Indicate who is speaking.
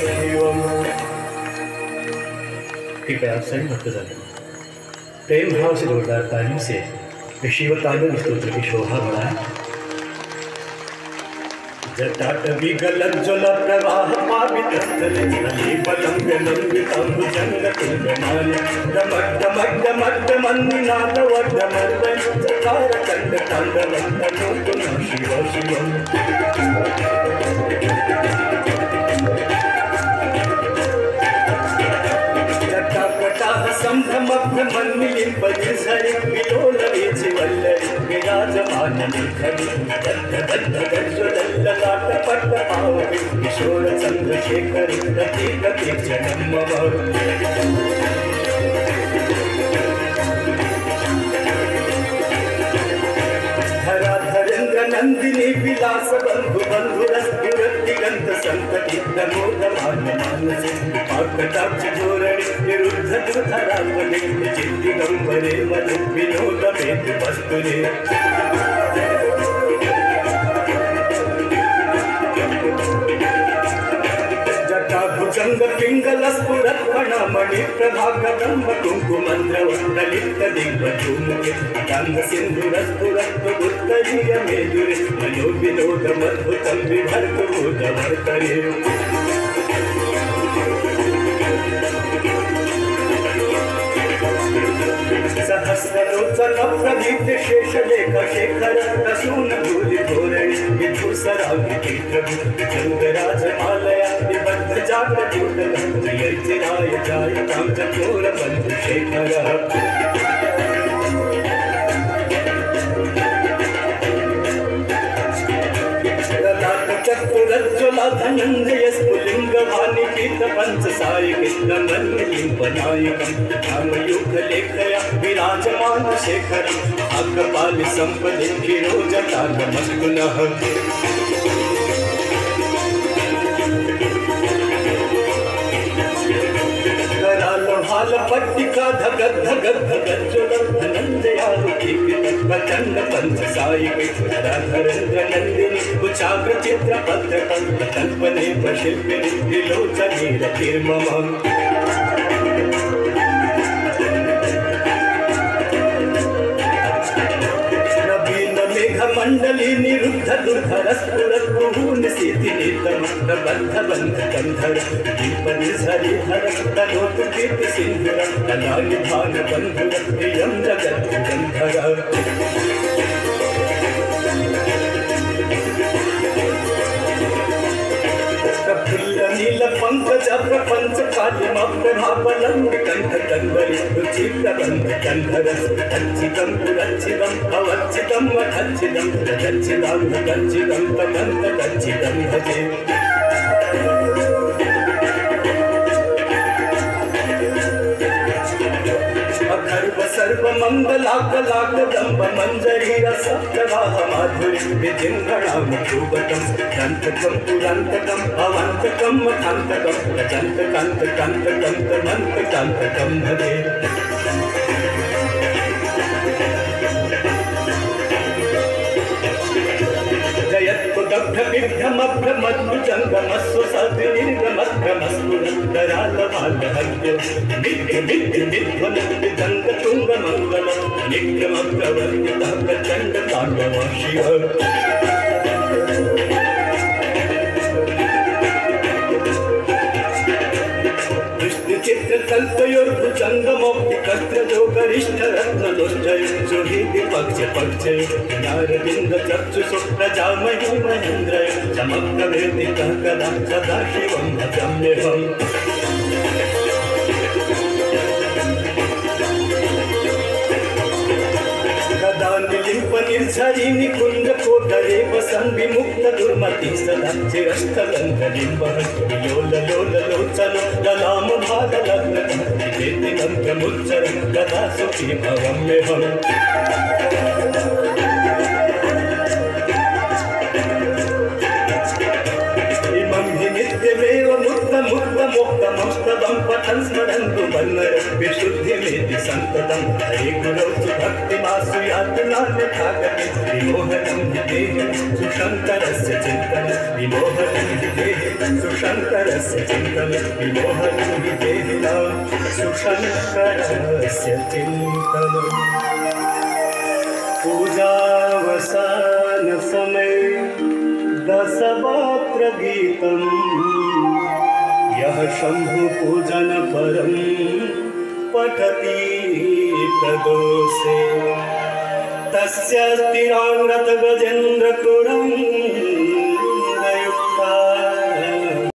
Speaker 1: शिवम् कृपया सही भक्तजन प्रेम भाव से जोरदार तालियों से शिव तांडव स्तोत्र की शोभा बढ़ाएँ जटाटवी गलज्ज्वल प्रवाह पावितस्थल स्थली पलंग नन्दितं भुजङ्गतुङ्गमाल डमड् डमड् डमड् डमन्निनाद वड्डमर्दन चकार चण्ड ताण्डवं तनोतु नः शिव शिवम् जटाकटाः सम्भ्रमभ्रमन्निलिम्बनिर्झरि विलोलवीचि वल्लरि विराजमाननिर्झरि दग्ध दग्ध गज्ज्वलल्ललाटपट्टपावि किशोरचन्द्रशेखरि रति रति जनम् मम धराधरेन्द्र नन्दिनी विलास बन्धु बन्धुरस्फुरतिगन्त सन्तति मानसे धोरणे निरुद्ध दुधरावने चित्तिगम्बरे मनु विनोदमेति वस्तुरे जटाभुजङ्ग पिङ्गलस्फुरत्मणमणि प्रभाकदम्ब कुङ्कुमन्द्रव ललित दिग्वधूमुखे गङ्ग सिन्धुरस्फुरत्वुत्तरीय मेदुरे मनो विनोदमद्भुतं विभर्तुभूतवर्तरे सहस्रलोचन प्रदीप्त शेष शेषलेख शेखर प्रसून भूलि धोरणि विधुसरागि चित्रभु चन्द्रराज आलया निबद्ध जात दूतल जय चिराय जाय तां चकोर बंधु शेखर। धनञ्जय स्फुलिङ्गवाणि पीत पञ्चसाय कृष्णमन्यलिम्बनायकं रामयुगलेखया विराजमान अग्रपालि सम्पदे गिरोजतालमस्तु नः पट्टिका धगत धगत धगत ज्वल धनंजया प्रचंड पंच साई धरेन्द्र नंदिनी कुचाग्र चित्र, पत्र कल्पने प्रशिल्पिनि विलोचनी रतिर्मम प्रियम ಕಿಲ ಪಂಕಜ ಪ್ರಪಂಚ ಕಾಲಿ ಮಾಪನಾಭಲಂಬಿ ಕಂಠ ಕಂಬಲಿದ್ದು ಚಿತ್ತ ಬಂದ ಕಂಧರಸು ಕಚ್ಚಿದಂಬು ರಚ್ಚಿದಂ ಅವಚ್ಚಿತಮ್ಮ ಕಚ್ಚಿದಂಬ ಕಚ್ಚಿದಾಂಬ ಕಚ್ಚಿದಂಬ ಕಂತ ಕಚ್ಚಿದಂಬ ದೇವ अखर्व सर्व मंगलाकलाक दंब मंजरी रस प्रवाह माधुरी विजिंगणाम भूगतम दंतकम पुरंतकम अवंतकम मथंतकम रजंत कंत कंत मद्भुजङ्गमस्व सद्विनिर्गमक्रमस्फुरन्तरालमालहत्य नित्य नित्य निध्वनन्ति कस्त्रजो गरिष्ठ रत्नलोष्टय सुहृदि पक्ष पक्षय नारविन्द चक्षुषु प्रजामहि महेन्द्रय समग्रवेदितः कदा सदा शिवं ರೇವ ಸಂವಿಮುಕ್ತ ದುರ್ಮತಿ ಸದಂಚಿರಷ್ಟ ಲಂಕರಿಂಬ ಯೋಲ ಯೋಲ ಲೋಚನ ಲಲಾಮ ಭಾಗ ಲಗ್ನ ಧನ್ಯೇತಿ ಮಂತ್ರ ಮುಚ್ಚರ ಗದಾ ಸುಖಿ ಭವಮ್ಯಹಂ सुलभम पठन स्मरण तो स्मरन्तु वल्लर विशुद्धिमेति संततम हरे गुरौ सुभक्तिमासु यातनान्यथागते विमोहनं हितेः सुशङ्करस्य चिंतन विमोहनं हितेः सुशङ्करस्य चिन्तनं। चिंतन पूजा सुशङ्करस्य समय दस दशवात्र गीतम यः शम्भु पूजन परं पठति प्रदोषे तस्य स्थिराङ्गत गजेन्द्रकुरम्